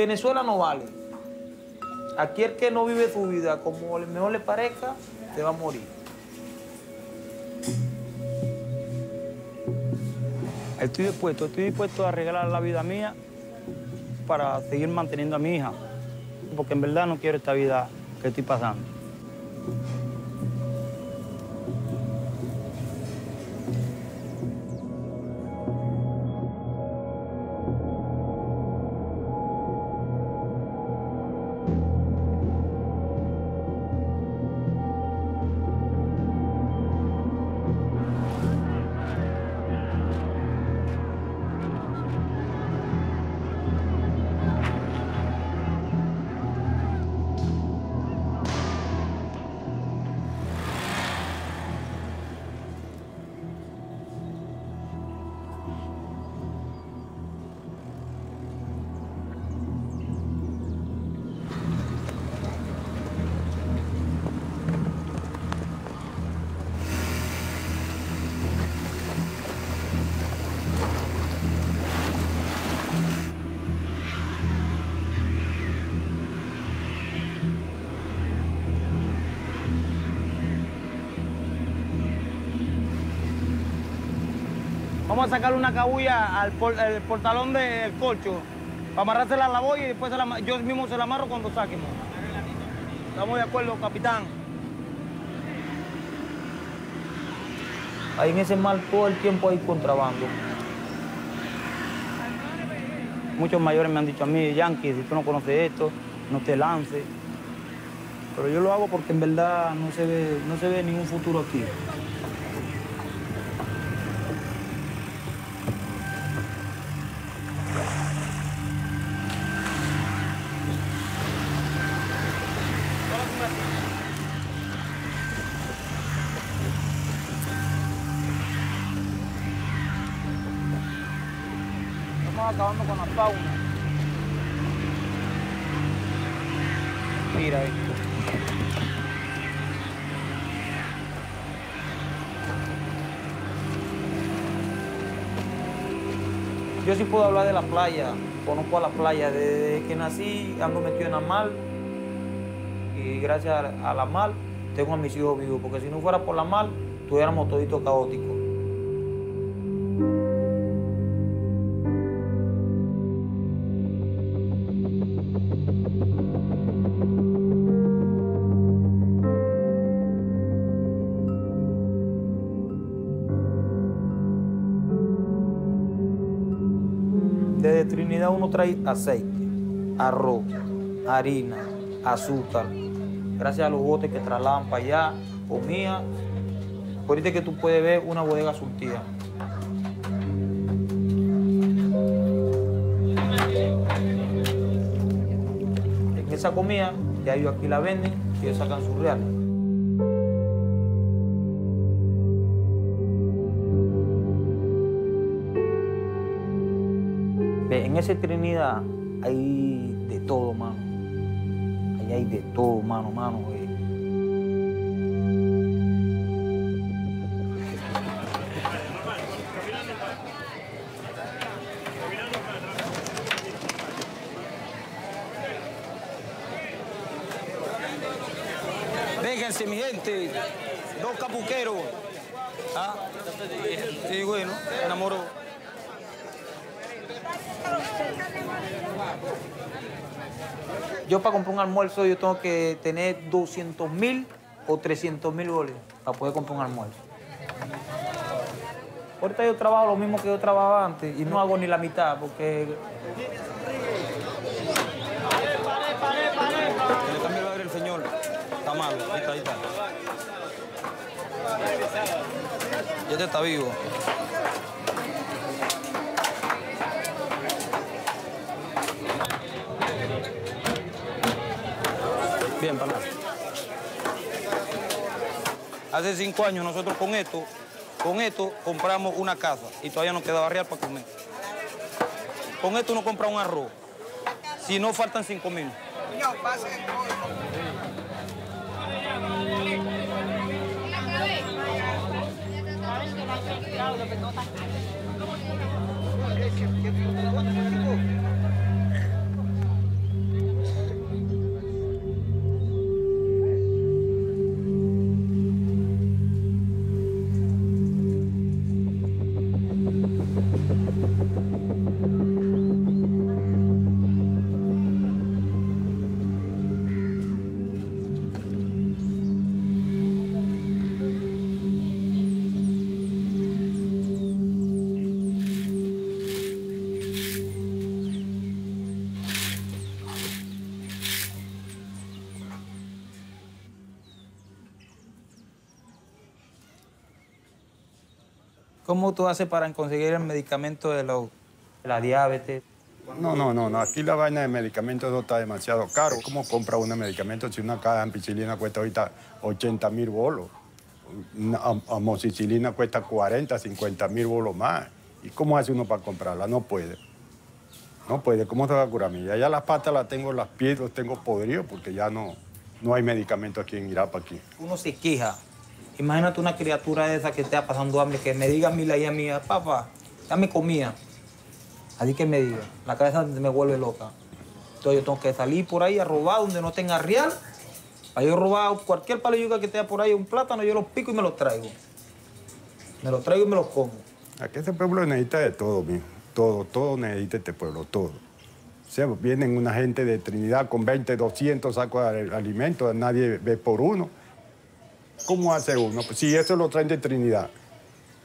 Venezuela no vale. Aquí el que no vive su vida como mejor le parezca, se va a morir. Estoy dispuesto, estoy dispuesto a arreglar la vida mía para seguir manteniendo a mi hija, porque en verdad no quiero esta vida que estoy pasando. Vamos a sacarle una cabulla al el portalón del colcho para amarrársela a la boya y después yo mismo se la amarro cuando saquemos. Estamos de acuerdo, capitán. Ahí en ese mar todo el tiempo hay contrabando. Muchos mayores me han dicho a mí, Yankee, si tú no conoces esto, no te lances. Pero yo lo hago porque en verdad no se ve, no se ve ningún futuro aquí. Acabando con la fauna. Mira esto. Yo sí puedo hablar de la playa. Conozco a la playa. Desde que nací ando metido en la mar. Y gracias a la mar tengo a mis hijos vivos. Porque si no fuera por la mar, tuviéramos todito caótico. Uno aceite, arroz, harina, azúcar. Gracias a los botes que trasladan para allá, comida. Ahorita que tú puedes ver una bodega surtida. En esa comida, ya ellos aquí la venden y ellos sacan sus reales. Ese Trinidad hay de todo, mano. Ahí hay de todo, mano, mano. eh. Vénganse, mi gente. Dos capuqueros. Ah, sí, bueno, se enamoró. Yo para comprar un almuerzo yo tengo que tener 200 mil o 300 mil dólares para poder comprar un almuerzo. Ahorita yo trabajo lo mismo que yo trabajaba antes y no hago ni la mitad porque el señor. Está malo, ahí está, ahí está. Y este está vivo. Bien, pana. Hace cinco años nosotros con esto, con esto compramos una casa y todavía nos quedaba real para comer. Con esto uno compra un arroz. Si no, faltan cinco mil. ¿Cómo tú haces para conseguir el medicamento de, la diabetes? No, no, no, no. Aquí la vaina de medicamentos no está demasiado caro. ¿Cómo compra uno medicamento si una caja de ampicilina cuesta ahorita 80 mil bolos? Una am- amoxicilina cuesta 40, 50 mil bolos más. ¿Y cómo hace uno para comprarla? No puede. No puede. ¿Cómo se va a curar? Mira, ya las patas las tengo, las pies los tengo podridos porque ya no, no hay medicamento aquí en Irapa aquí. Uno se queja. Imagínate una criatura de esa que esté pasando hambre, que me diga a mí la hija mía, papá, dame comida. Así que me diga, la cabeza me vuelve loca. Entonces yo tengo que salir por ahí a robar donde no tenga real. Para yo robar cualquier palo yuca que esté por ahí, un plátano, yo lo pico y me lo traigo. Me lo traigo y me lo como. Aquí ese pueblo necesita de todo, mijo. Todo, todo necesita este pueblo, todo. O sea, vienen una gente de Trinidad con 20, 200 sacos de alimentos, nadie ve por uno. ¿Cómo hace uno? Si eso lo traen de Trinidad.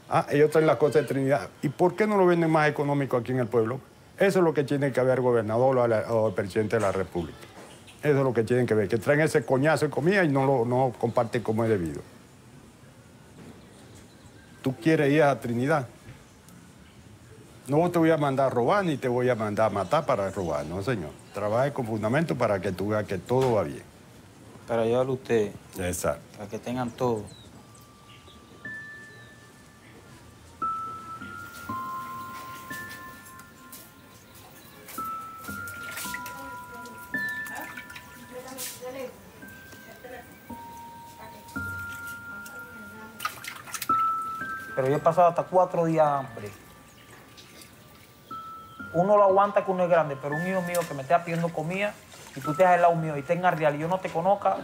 Ah, ellos traen las cosas de Trinidad. ¿Y por qué no lo venden más económico aquí en el pueblo? Eso es lo que tiene que ver el gobernador o el presidente de la República. Eso es lo que tienen que ver, que traen ese coñazo de comida y no lo no comparten como es debido. Tú quieres ir a Trinidad. No te voy a mandar a robar ni te voy a mandar a matar para robar, no señor. Trabaje con fundamento para que tú veas que todo va bien. Para llevarlo a ustedes, Exacto. para que tengan todo. Pero yo he pasado hasta cuatro días hambre. Uno lo aguanta que uno es grande, pero un hijo mío que me esté pidiendo comida y tú estés al lado mío y tengas real y yo no te conozca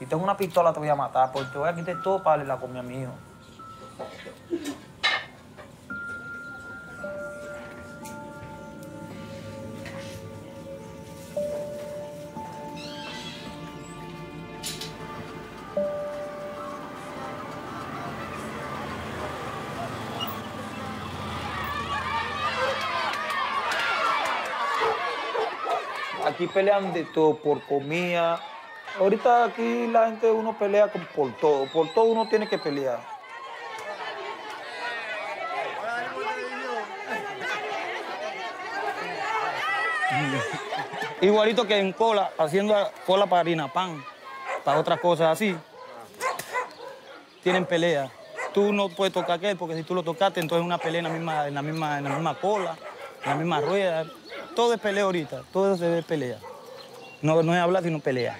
y tengo una pistola te voy a matar porque te voy a quitar todo para darle la comida a mi hijo. Pelean de todo, por comida. Ahorita aquí la gente, uno pelea por todo. Por todo uno tiene que pelear. Igualito que en cola, haciendo cola para harina pan, para otras cosas así. Tienen pelea. Tú no puedes tocar aquel porque si tú lo tocaste, entonces es una pelea en la misma, en la misma, en la misma cola, en la misma rueda. Todo es pelea ahorita, todo se ve pelea. No, no es hablar, sino pelea.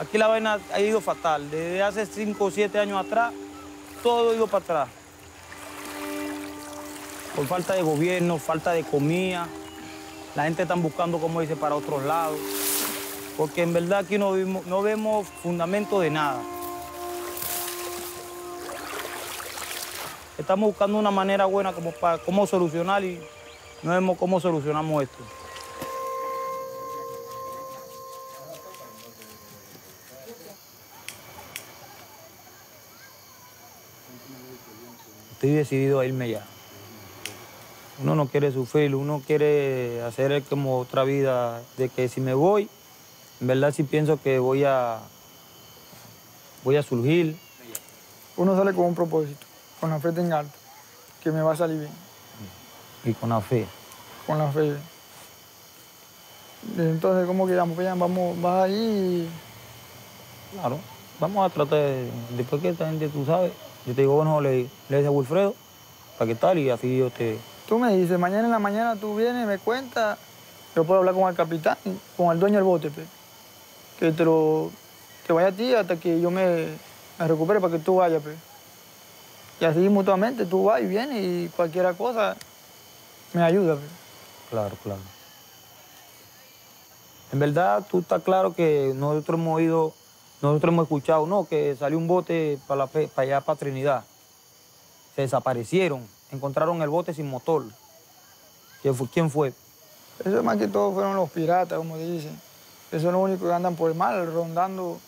Aquí la vaina ha ido fatal. Desde hace 5 o 7 años atrás, todo ha ido para atrás. Por falta de gobierno, falta de comida. La gente está buscando, como dice, para otros lados. Porque en verdad aquí no, vemos fundamento de nada. Estamos buscando una manera buena como para cómo solucionar y no vemos cómo solucionamos esto. Estoy decidido a irme ya. Uno no quiere sufrir, uno quiere hacer como otra vida de que si me voy, en verdad sí pienso que voy a voy a surgir. Uno sale con un propósito, con la fe en alto, que me va a salir bien, y con la fe. con la fe. Y Entonces, ¿cómo quedamos? Vamos, vas ahí Claro. Vamos a tratar de, después que esta gente, tú sabes, yo te digo, bueno, le, le dice a Wilfredo, ¿para qué tal? Y así yo te... y tú me dices, mañana en la mañana tú vienes, me cuentas, yo puedo hablar con el capitán, con el dueño del bote, pues, que te lo te vaya a ti hasta que yo me, me recupere para que tú vayas. Pues. Y así mutuamente tú vas y vienes y cualquier cosa me ayuda. Pues. Claro, claro. En verdad, tú estás claro que nosotros hemos ido, nosotros hemos escuchado, no, que salió un bote para, la, para allá, para Trinidad. Se desaparecieron, encontraron el bote sin motor. ¿Quién fue? ¿Quién fue? Eso más que todo fueron los piratas, como dicen. Esos son los únicos que andan por el mar, rondando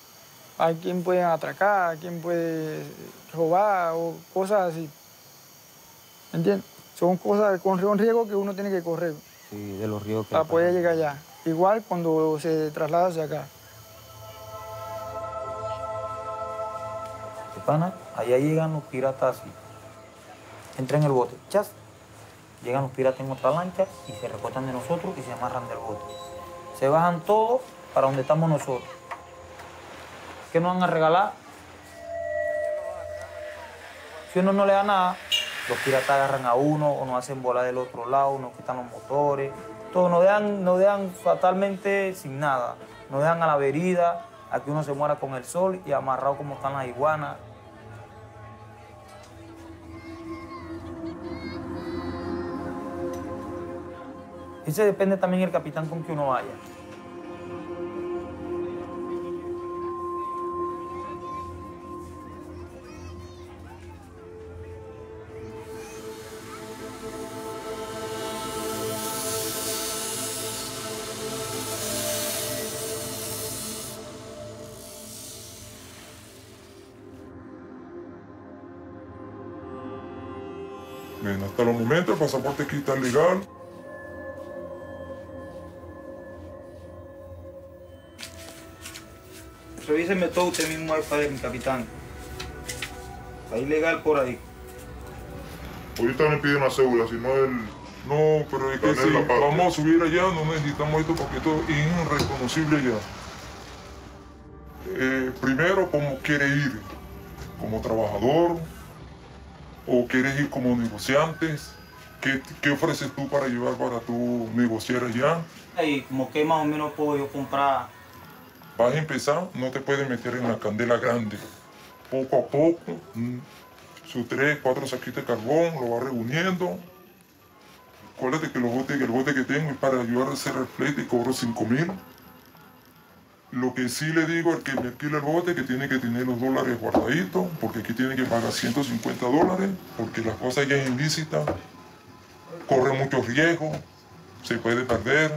a quién pueden atracar, a quién puede robar o cosas así. ¿Me entiendes? Son cosas con un riesgo que uno tiene que correr. Sí, de los ríos que... para poder llegar allá. Igual cuando se traslada hacia acá. De pana, allá llegan los piratas así. Entran en el bote, chas. Llegan los piratas en otra lancha y se recortan de nosotros y se amarran del bote. Se bajan todos para donde estamos nosotros. ¿Qué nos van a regalar? Si uno no le da nada, los piratas agarran a uno o nos hacen volar del otro lado, nos quitan los motores. Todo, nos dejan, nos dejan fatalmente sin nada. Nos dejan a la verida, a que uno se muera con el sol y amarrado como están las iguanas. Ese depende también el capitán con que uno vaya. Bien, hasta los momentos el pasaporte aquí está legal. Revíseme todo usted mismo ahí para mi capitán. Está ilegal por ahí. Ahorita me piden la cédula, si no el... No, pero es que si la parte. vamos a subir allá, no necesitamos esto porque esto es irreconocible ya. Eh, primero, ¿cómo quiere ir? ¿Como trabajador? ¿O quieres ir como negociantes? ¿Qué, qué ofreces tú para llevar para tu negociar allá? Ahí, como que más o menos puedo yo comprar. Vas a empezar, no te puedes meter en la candela grande. Poco a poco, mm, sus tres, cuatro saquitos de carbón, lo vas reuniendo. Acuérdate que, los botes, el bote que tengo es para ayudar a hacer flete y cobro 5 mil. Lo que sí le digo al que me alquila el bote que tiene que tener los dólares guardaditos, porque aquí tiene que pagar 150 dólares, porque las cosas ya es ilícita, corre muchos riesgos, se puede perder.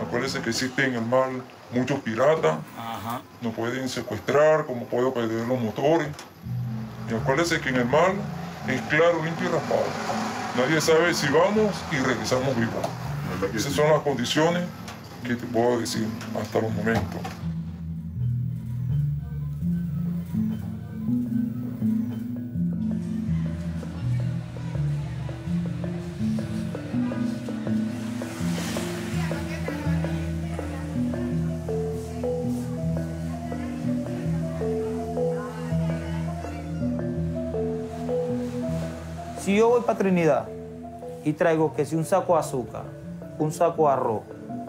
Acuérdense que existen en el mar muchos piratas, Ajá. nos pueden secuestrar, como puedo perder los motores. Y acuérdense que en el mar es claro, limpio y raspado. Nadie sabe si vamos y regresamos vivos. Esas son las condiciones que te puedo decir hasta los momentos. Para Trinidad y traigo que si un saco de azúcar, un saco de arroz,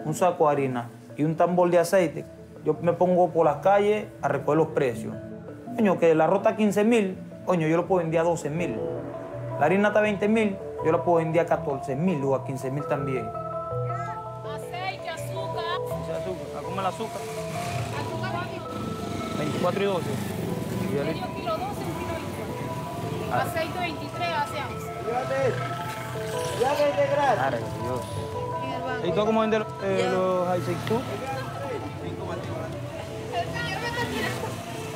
un saco de harina y un tambor de aceite, yo me pongo por las calles a recoger los precios. Coño, que la rota 15 mil, coño, yo lo puedo vender a 12 mil. La harina está a 20 mil, yo la puedo vender a 14 mil o a 15 mil también. Aceite, azúcar. Dice azúcar, ¿a comer el azúcar? Azúcar básico. 24 y 12. Y Medio kilo 12, un kilo 20. Aceite 23 hace once. Madre de Dios. ¿Y tú cómo vendes eh, los está tirando.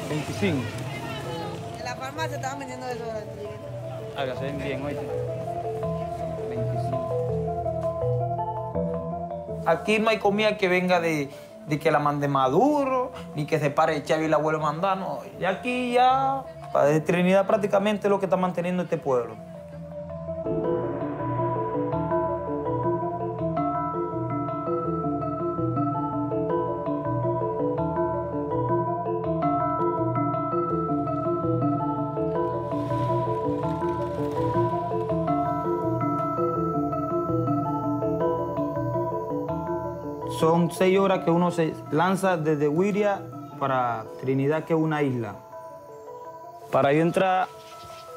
25. En la farmacia estaban vendiendo eso. Ah, que se ven bien, oíste. 25. Aquí no hay comida que venga de, de que la mande Maduro, ni que se pare el Chávez y la vuelva a mandar, no. Y aquí ya, Padre Trinidad prácticamente es lo que está manteniendo este pueblo. Son seis horas que uno se lanza desde Wiria para Trinidad, que es una isla. Para yo entrar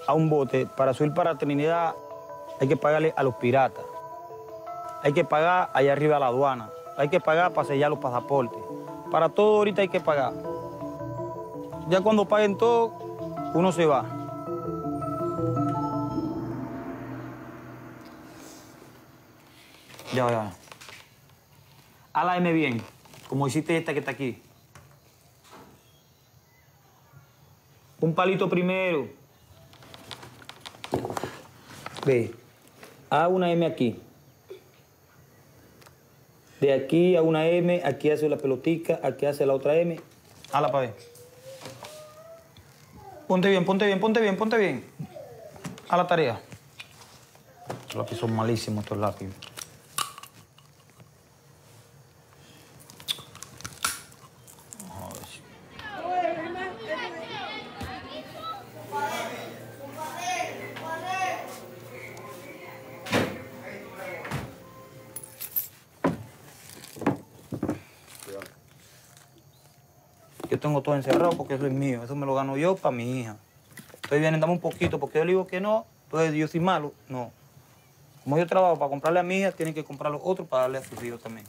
a un bote, para subir para Trinidad, hay que pagarle a los piratas. Hay que pagar allá arriba a la aduana. Hay que pagar para sellar los pasaportes. Para todo ahorita hay que pagar. Ya cuando paguen todo, uno se va. Ya, ya. Aláeme bien, como hiciste esta que está aquí. Un palito primero. Ve, haz una M aquí. De aquí a una M, aquí hace la pelotica, aquí hace la otra M. Hala para ver. Ponte bien, ponte bien, ponte bien, ponte bien. A la tarea. Estos lápices son malísimos, estos lápices. Tengo todo encerrado porque eso es mío. Eso me lo gano yo para mi hija. Entonces vienen, dame un poquito porque yo le digo que no. Entonces yo soy malo. No. Como yo trabajo para comprarle a mi hija, tienen que comprar los otros para darle a sus hijos también.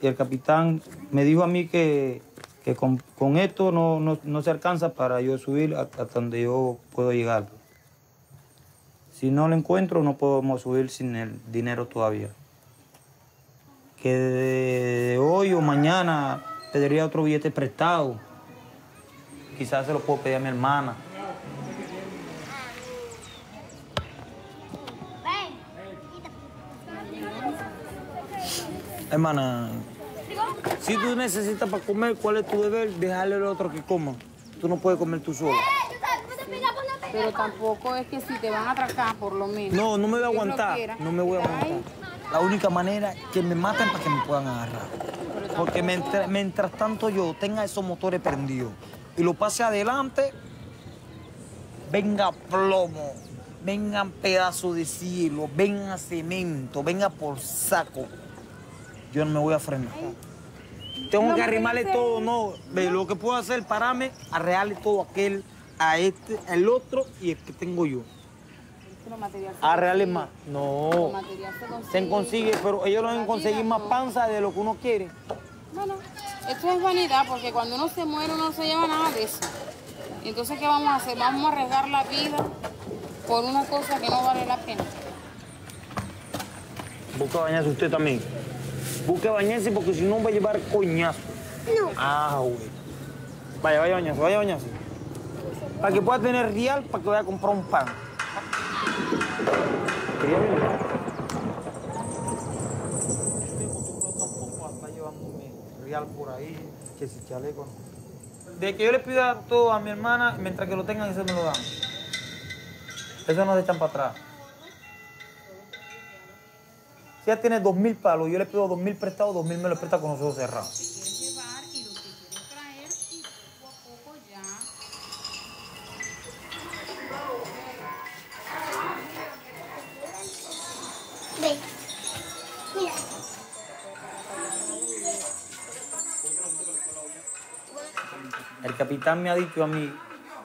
Y el capitán me dijo a mí que, que con, con esto no, no- no se alcanza para yo subir hasta donde yo puedo llegar. Si no lo encuentro, no podemos subir sin el dinero todavía. Que de hoy o mañana pediría otro billete prestado. Quizás se lo puedo pedir a mi hermana. Hermana, si tú necesitas para comer, ¿cuál es tu deber? Dejarle al otro que coma. Tú no puedes comer tú solo. Pero tampoco es que si te van a atracar, por lo menos. No, no me voy a aguantar. No me voy a aguantar. La única manera es que me maten para que me puedan agarrar. Porque mientras, mientras tanto yo tenga esos motores prendidos y lo pase adelante, venga plomo, vengan pedazos de cielo, venga cemento, venga por saco. Yo no me voy a frenar. Tengo No que arrimarle dice- todo, no. Ve, Lo que puedo hacer, pararme, arrearle todo aquel, a este, al otro y el que tengo yo. Se Arrearle más. No. Material se consigue. Se consigue, pero ellos no van a conseguir más panza de lo que uno quiere. Bueno, esto es vanidad porque cuando uno se muere uno no se lleva nada de eso. Entonces, ¿qué vamos a hacer? Vamos a arriesgar la vida por una cosa que no vale la pena. Busca bañarse usted también. Busque bañarse porque si no va a llevar coñazo. No. Ah, güey. Vaya, vaya bañarse, vaya bañarse. Para que pueda tener real, para que vaya a comprar un pan. Quería real por ahí, que si chaleco. De que yo le pida todo a mi hermana, mientras que lo tengan, eso me lo dan. Eso no se echan para atrás. Si ella tiene dos mil palos, yo le pido dos mil prestados, dos mil me lo presta con los ojos cerrados. llevar y lo que quieres traer y poco a poco ya. Ve. Mira. El capitán me ha dicho a mí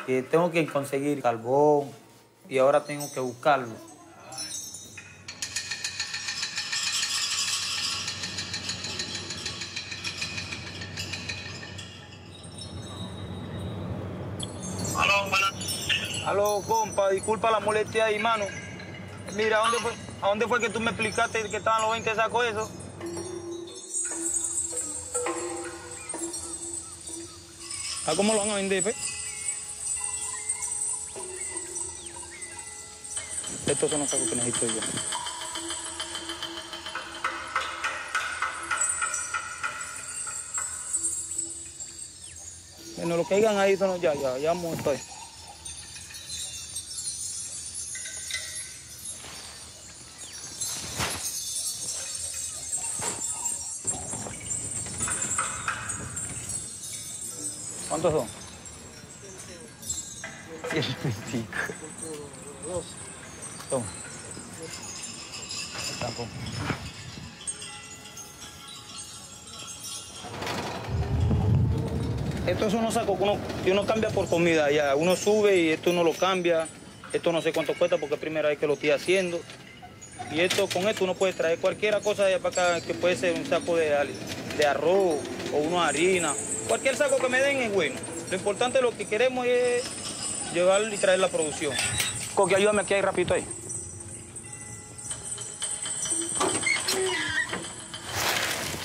que tengo que conseguir carbón y ahora tengo que buscarlo. Aló, compa, disculpa la molestia ahí, mano. Mira, ¿a dónde fue, a dónde fue que tú me explicaste que estaban los 20 sacos esos? ¿A cómo lo van a vender, pe? Estos son los sacos que necesito yo. Bueno, lo que digan ahí son los- ya, ya, ya vamos, estoy. ¿Cuántos son? Toma. Tampoco. Estos son los sacos que uno, uno cambia por comida ya. Uno sube y esto uno lo cambia. Esto no sé cuánto cuesta porque es primera vez que lo estoy haciendo. Y esto, con esto uno puede traer cualquier cosa de para acá, que puede ser un saco de, de arroz o una harina. Cualquier saco que me den es bueno. Lo importante, lo que queremos es llevar y traer la producción. Coque, ayúdame aquí ahí rapidito ahí.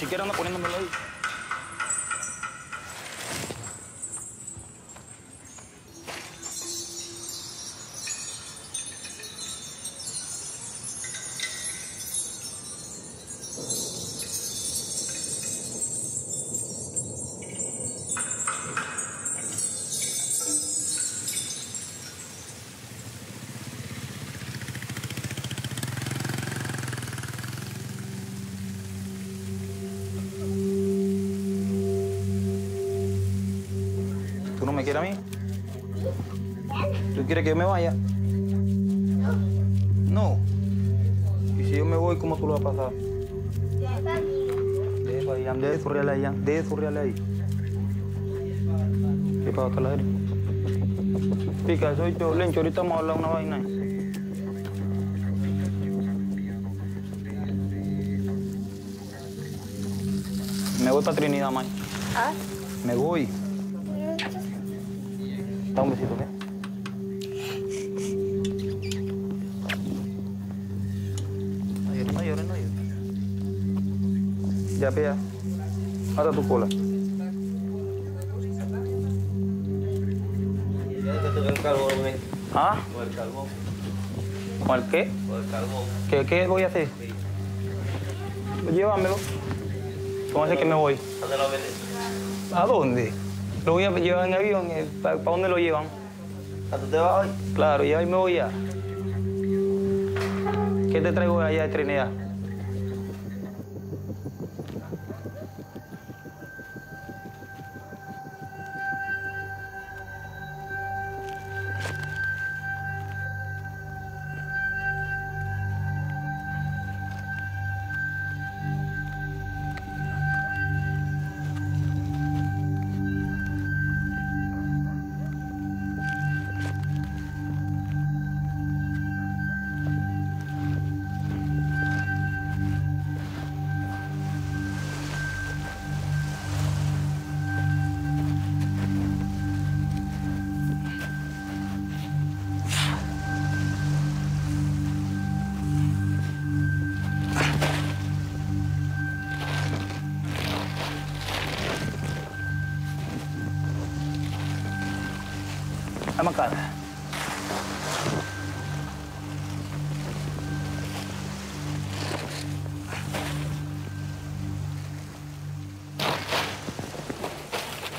Si quieres anda poniéndomelo ahí. Quieres que yo me vaya? No. ¿Y si yo me voy, cómo tú lo vas a pasar? Deja ahí, deja de zurriarle ahí, deja de zurriarle ahí. ¿Qué pasa, caladero? Pica, soy yo, Lencho, ahorita vamos a hablar una vaina. Me voy para Trinidad, May. ¿Ah? Me voy. Da un besito, ¿qué? Ya, pea. Ata tu cola. ¿Ah? Con el carbón. ¿Con el qué? Con el carbón. ¿Qué, qué voy a hacer? Llévamelo. ¿Cómo hace que me voy? ¿Dónde? ¿A dónde? Lo voy a llevar en avión. ¿Para dónde lo llevan? ¿A tú te vas hoy? Claro, y ahí me voy ya. ¿Qué te traigo allá de Trinidad?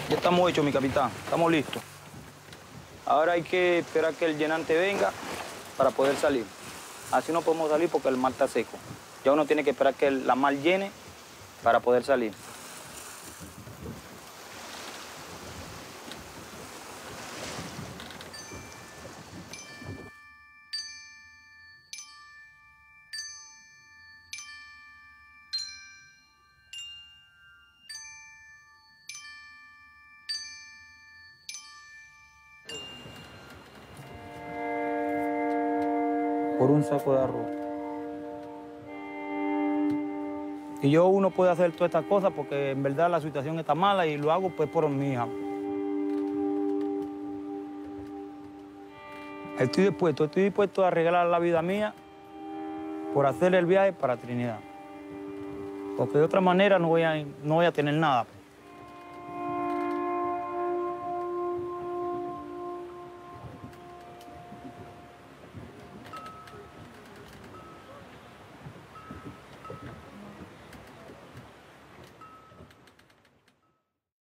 Ya estamos hechos, mi capitán. Estamos listos. Ahora hay que esperar que el llenante venga para poder salir. Así no podemos salir porque el mar está seco. Ya uno tiene que esperar que la mar llene para poder salir. Por un saco de arroz. Y yo uno puede hacer todas estas cosas porque en verdad la situación está mala y lo hago pues por mi hija. Estoy dispuesto, estoy dispuesto a regalar la vida mía por hacer el viaje para Trinidad. Porque de otra manera no voy a, no voy a tener nada.